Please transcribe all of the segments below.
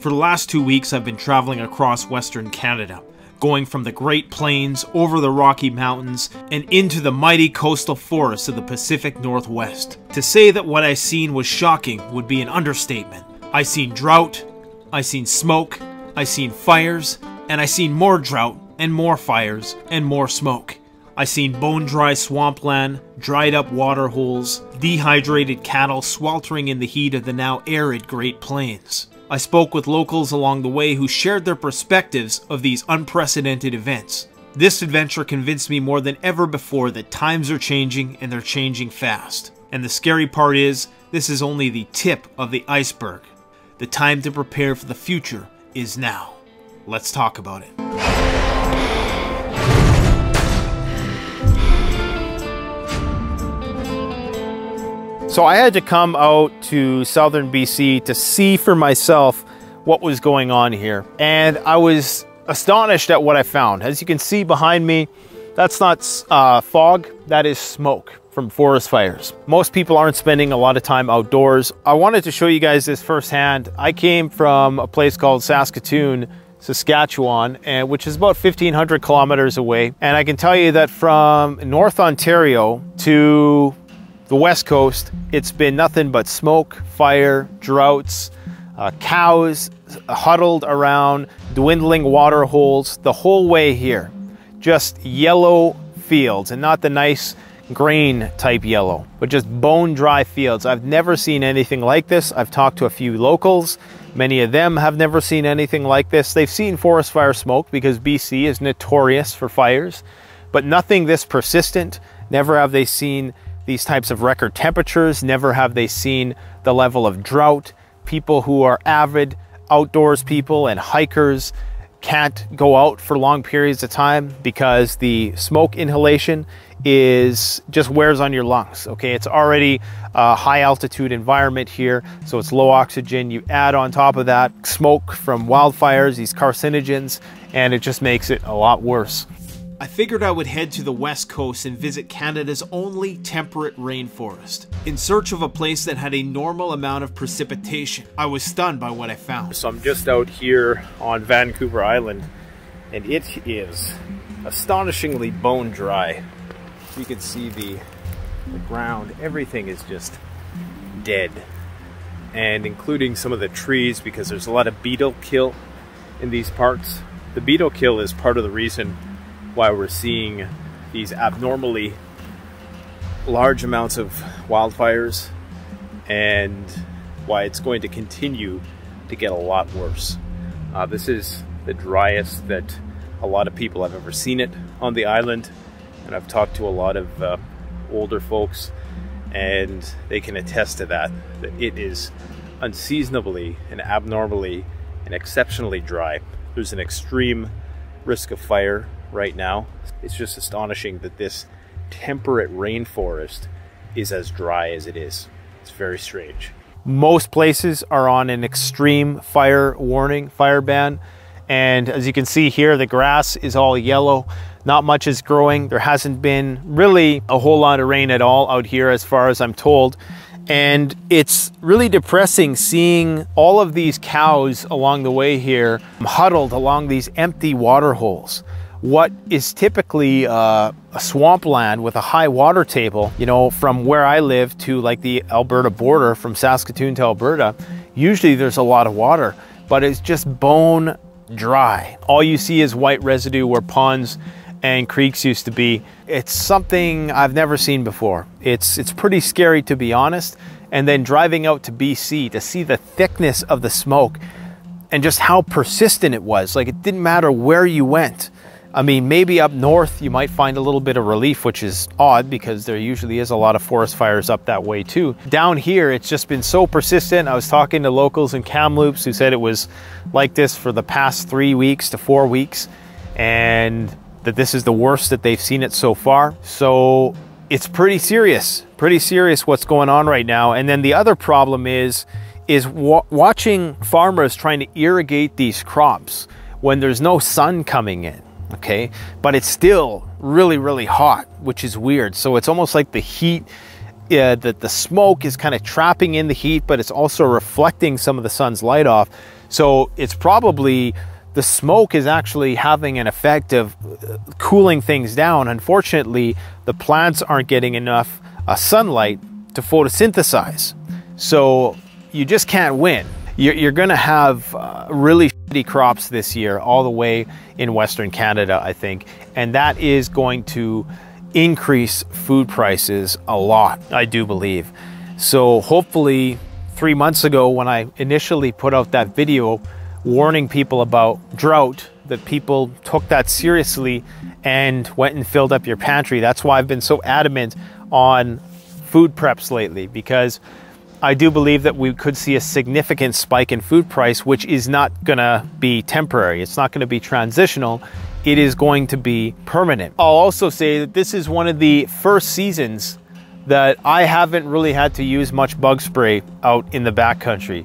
For the last two weeks, I've been traveling across Western Canada, going from the Great Plains over the Rocky Mountains and into the mighty coastal forests of the Pacific Northwest. To say that what I've seen was shocking would be an understatement. I've seen drought, I've seen smoke, I've seen fires, and I've seen more drought and more fires and more smoke. I seen bone dry swampland, dried up water holes, dehydrated cattle sweltering in the heat of the now arid Great Plains. I spoke with locals along the way who shared their perspectives of these unprecedented events. This adventure convinced me more than ever before that times are changing and they're changing fast. And the scary part is, this is only the tip of the iceberg. The time to prepare for the future is now. Let's talk about it. So I had to come out to southern BC to see for myself what was going on here. And I was astonished at what I found. As you can see behind me, that's not uh, fog, that is smoke from forest fires. Most people aren't spending a lot of time outdoors. I wanted to show you guys this firsthand. I came from a place called Saskatoon, Saskatchewan, and which is about 1500 kilometers away. And I can tell you that from North Ontario to the West Coast, it's been nothing but smoke, fire, droughts, uh, cows huddled around, dwindling water holes, the whole way here. Just yellow fields and not the nice grain type yellow, but just bone dry fields. I've never seen anything like this. I've talked to a few locals. Many of them have never seen anything like this. They've seen forest fire smoke because BC is notorious for fires, but nothing this persistent. Never have they seen these types of record temperatures. Never have they seen the level of drought. People who are avid outdoors people and hikers can't go out for long periods of time because the smoke inhalation is just wears on your lungs okay it's already a high altitude environment here so it's low oxygen you add on top of that smoke from wildfires these carcinogens and it just makes it a lot worse I figured I would head to the west coast and visit Canada's only temperate rainforest, in search of a place that had a normal amount of precipitation. I was stunned by what I found. So I'm just out here on Vancouver Island, and it is astonishingly bone dry. You can see the, the ground, everything is just dead. And including some of the trees, because there's a lot of beetle kill in these parts. The beetle kill is part of the reason why we're seeing these abnormally large amounts of wildfires and why it's going to continue to get a lot worse. Uh, this is the driest that a lot of people have ever seen it on the island and I've talked to a lot of uh, older folks and they can attest to that, that it is unseasonably and abnormally and exceptionally dry. There's an extreme risk of fire right now. It's just astonishing that this temperate rainforest is as dry as it is. It's very strange. Most places are on an extreme fire warning, fire ban. And as you can see here, the grass is all yellow. Not much is growing. There hasn't been really a whole lot of rain at all out here as far as I'm told. And it's really depressing seeing all of these cows along the way here huddled along these empty water holes what is typically uh, a swampland with a high water table, you know, from where I live to like the Alberta border, from Saskatoon to Alberta, usually there's a lot of water, but it's just bone dry. All you see is white residue where ponds and creeks used to be. It's something I've never seen before. It's, it's pretty scary to be honest. And then driving out to BC to see the thickness of the smoke and just how persistent it was. Like it didn't matter where you went I mean, maybe up north you might find a little bit of relief, which is odd because there usually is a lot of forest fires up that way too. Down here, it's just been so persistent. I was talking to locals in Kamloops who said it was like this for the past three weeks to four weeks, and that this is the worst that they've seen it so far. So it's pretty serious, pretty serious what's going on right now. And then the other problem is, is wa watching farmers trying to irrigate these crops when there's no sun coming in okay? But it's still really, really hot, which is weird. So it's almost like the heat uh, the, the smoke is kind of trapping in the heat, but it's also reflecting some of the sun's light off. So it's probably the smoke is actually having an effect of uh, cooling things down. Unfortunately, the plants aren't getting enough uh, sunlight to photosynthesize. So you just can't win. You're, you're going to have uh, really crops this year, all the way in Western Canada, I think. And that is going to increase food prices a lot, I do believe. So hopefully, three months ago, when I initially put out that video warning people about drought, that people took that seriously and went and filled up your pantry. That's why I've been so adamant on food preps lately because I do believe that we could see a significant spike in food price, which is not going to be temporary. It's not going to be transitional. It is going to be permanent. I'll also say that this is one of the first seasons that I haven't really had to use much bug spray out in the backcountry.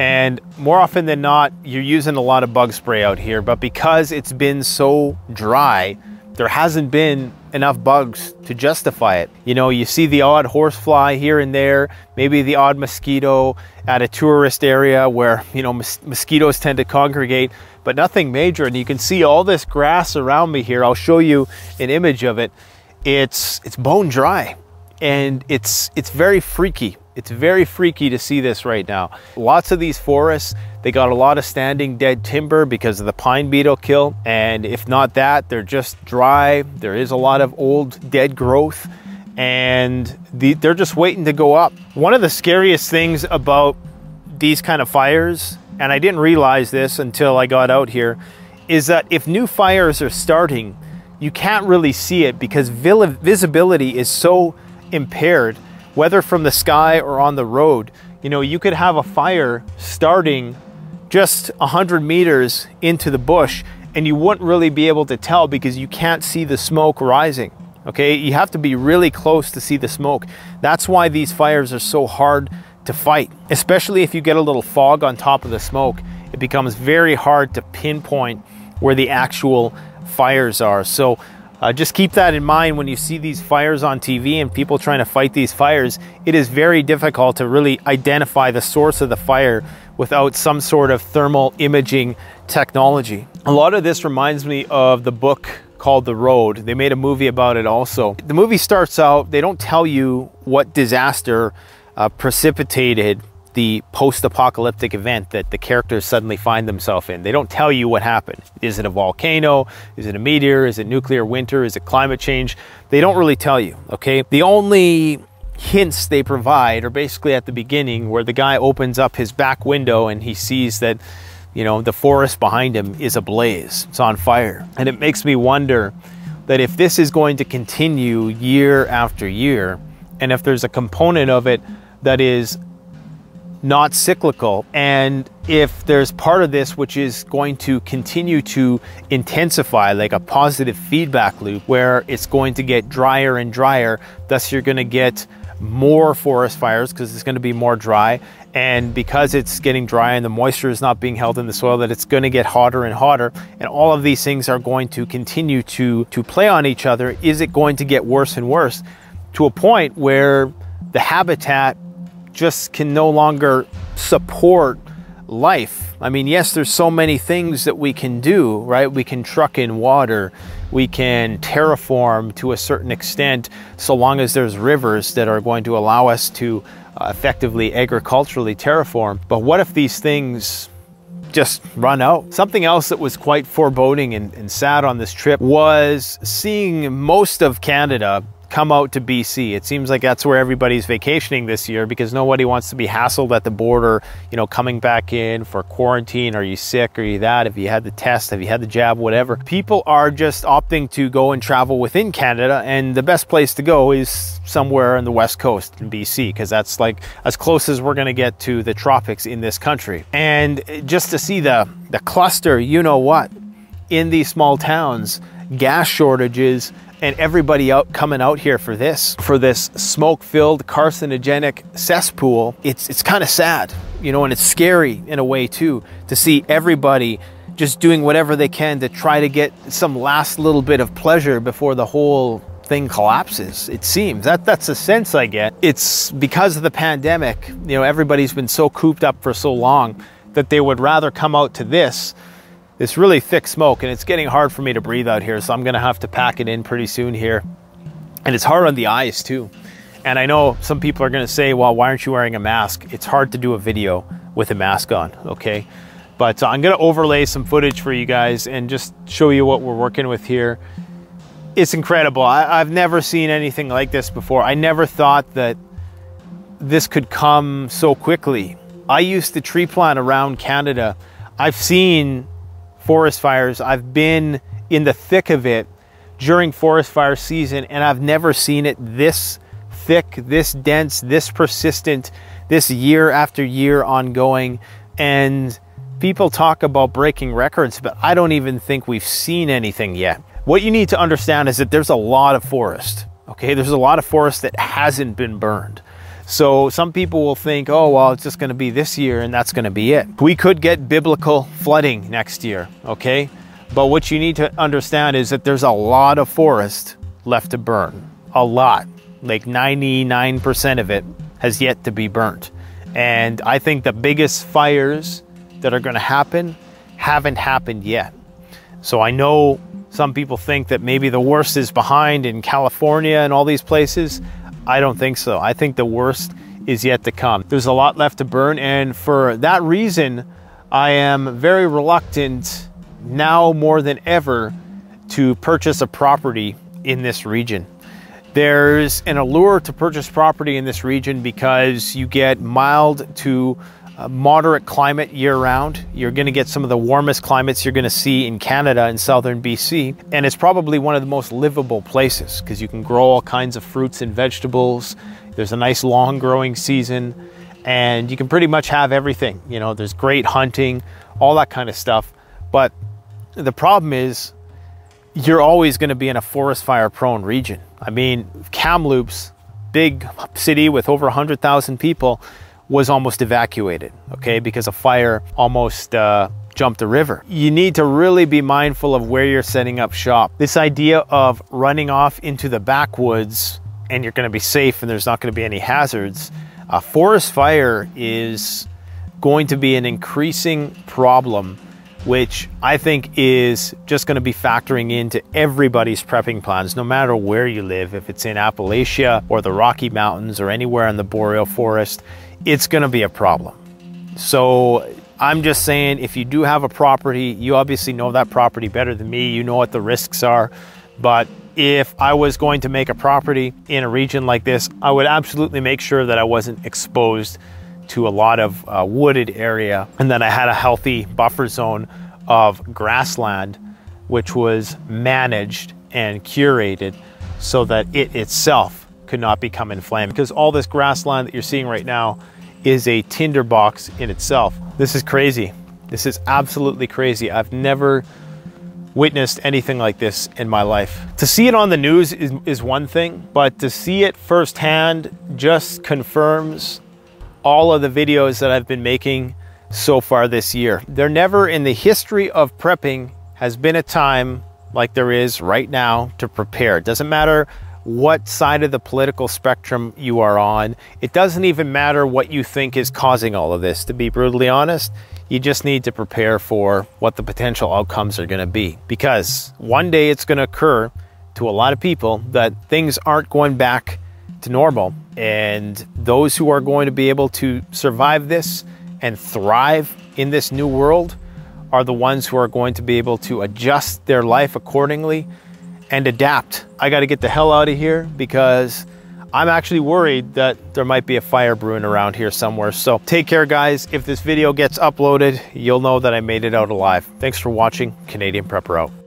And more often than not, you're using a lot of bug spray out here, but because it's been so dry, there hasn't been enough bugs to justify it. You know, you see the odd horsefly here and there, maybe the odd mosquito at a tourist area where, you know, mos mosquitoes tend to congregate, but nothing major. And you can see all this grass around me here. I'll show you an image of it. It's, it's bone dry and it's, it's very freaky. It's very freaky to see this right now. Lots of these forests, they got a lot of standing dead timber because of the pine beetle kill. And if not that, they're just dry. There is a lot of old dead growth and the, they're just waiting to go up. One of the scariest things about these kind of fires, and I didn't realize this until I got out here, is that if new fires are starting, you can't really see it because visibility is so impaired whether from the sky or on the road. You know, you could have a fire starting just 100 meters into the bush and you wouldn't really be able to tell because you can't see the smoke rising. Okay, you have to be really close to see the smoke. That's why these fires are so hard to fight, especially if you get a little fog on top of the smoke. It becomes very hard to pinpoint where the actual fires are. So uh, just keep that in mind when you see these fires on TV and people trying to fight these fires. It is very difficult to really identify the source of the fire without some sort of thermal imaging technology. A lot of this reminds me of the book called The Road. They made a movie about it also. The movie starts out, they don't tell you what disaster uh, precipitated the post-apocalyptic event that the characters suddenly find themselves in. They don't tell you what happened. Is it a volcano? Is it a meteor? Is it nuclear winter? Is it climate change? They don't really tell you, okay? The only hints they provide are basically at the beginning where the guy opens up his back window and he sees that you know the forest behind him is ablaze it's on fire and it makes me wonder that if this is going to continue year after year and if there's a component of it that is not cyclical. And if there's part of this which is going to continue to intensify, like a positive feedback loop where it's going to get drier and drier, thus you're going to get more forest fires because it's going to be more dry. And because it's getting dry and the moisture is not being held in the soil, that it's going to get hotter and hotter. And all of these things are going to continue to, to play on each other. Is it going to get worse and worse to a point where the habitat just can no longer support life. I mean, yes, there's so many things that we can do, right? We can truck in water, we can terraform to a certain extent, so long as there's rivers that are going to allow us to uh, effectively agriculturally terraform. But what if these things just run out? Something else that was quite foreboding and, and sad on this trip was seeing most of Canada come out to BC. It seems like that's where everybody's vacationing this year because nobody wants to be hassled at the border, you know, coming back in for quarantine. Are you sick? Are you that? Have you had the test? Have you had the jab? Whatever. People are just opting to go and travel within Canada, and the best place to go is somewhere in the west coast in BC because that's like as close as we're going to get to the tropics in this country. And just to see the the cluster, you know what, in these small towns, gas shortages and everybody out coming out here for this, for this smoke-filled carcinogenic cesspool, it's it's kind of sad, you know, and it's scary in a way too to see everybody just doing whatever they can to try to get some last little bit of pleasure before the whole thing collapses. It seems that that's the sense I get. It's because of the pandemic. You know, everybody's been so cooped up for so long that they would rather come out to this, this really thick smoke, and it's getting hard for me to breathe out here. So I'm gonna have to pack it in pretty soon here, and it's hard on the eyes too. And I know some people are gonna say, "Well, why aren't you wearing a mask?" It's hard to do a video with a mask on. Okay. But uh, I'm gonna overlay some footage for you guys and just show you what we're working with here it's incredible. I, have never seen anything like this before. I never thought that this could come so quickly. I used to tree plant around Canada. I've seen forest fires. I've been in the thick of it during forest fire season, and I've never seen it this thick, this dense, this persistent, this year after year ongoing. And people talk about breaking records, but I don't even think we've seen anything yet. What you need to understand is that there's a lot of forest. Okay, there's a lot of forest that hasn't been burned. So some people will think, oh, well, it's just going to be this year and that's going to be it. We could get biblical flooding next year, okay? But what you need to understand is that there's a lot of forest left to burn. A lot. Like 99% of it has yet to be burnt. And I think the biggest fires that are going to happen haven't happened yet. So I know some people think that maybe the worst is behind in California and all these places. I don't think so. I think the worst is yet to come. There's a lot left to burn, and for that reason, I am very reluctant now more than ever to purchase a property in this region. There's an allure to purchase property in this region because you get mild to moderate climate year round. You're going to get some of the warmest climates you're going to see in Canada and southern BC. And it's probably one of the most livable places because you can grow all kinds of fruits and vegetables. There's a nice long growing season and you can pretty much have everything. You know, there's great hunting, all that kind of stuff. But the problem is you're always going to be in a forest fire prone region. I mean, Kamloops, big city with over 100,000 people, was almost evacuated, okay, because a fire almost uh, jumped the river. You need to really be mindful of where you're setting up shop. This idea of running off into the backwoods and you're going to be safe and there's not going to be any hazards. A forest fire is going to be an increasing problem which I think is just going to be factoring into everybody's prepping plans, no matter where you live, if it's in Appalachia or the Rocky Mountains or anywhere in the boreal forest it's going to be a problem. So I'm just saying, if you do have a property, you obviously know that property better than me. You know what the risks are. But if I was going to make a property in a region like this, I would absolutely make sure that I wasn't exposed to a lot of uh, wooded area and that I had a healthy buffer zone of grassland, which was managed and curated so that it itself could not become inflamed. Because all this grassland that you're seeing right now is a tinderbox in itself. This is crazy. This is absolutely crazy. I've never witnessed anything like this in my life. To see it on the news is, is one thing, but to see it firsthand just confirms all of the videos that I've been making so far this year. There never in the history of prepping has been a time like there is right now to prepare. It doesn't matter what side of the political spectrum you are on. It doesn't even matter what you think is causing all of this, to be brutally honest. You just need to prepare for what the potential outcomes are going to be. Because one day it's going to occur to a lot of people that things aren't going back to normal. And those who are going to be able to survive this and thrive in this new world are the ones who are going to be able to adjust their life accordingly and adapt. I got to get the hell out of here because I'm actually worried that there might be a fire brewing around here somewhere. So take care, guys. If this video gets uploaded, you'll know that I made it out alive. Thanks for watching. Canadian Prepper out.